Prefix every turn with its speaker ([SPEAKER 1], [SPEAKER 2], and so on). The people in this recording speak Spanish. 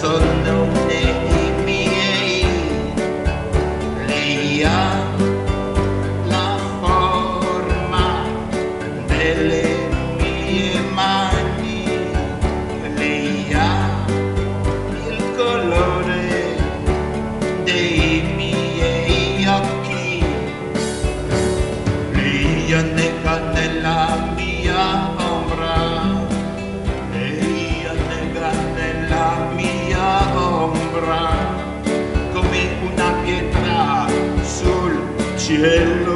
[SPEAKER 1] solo de piel leía la forma del mani leía el color de mi aquí. Leía de canela mía el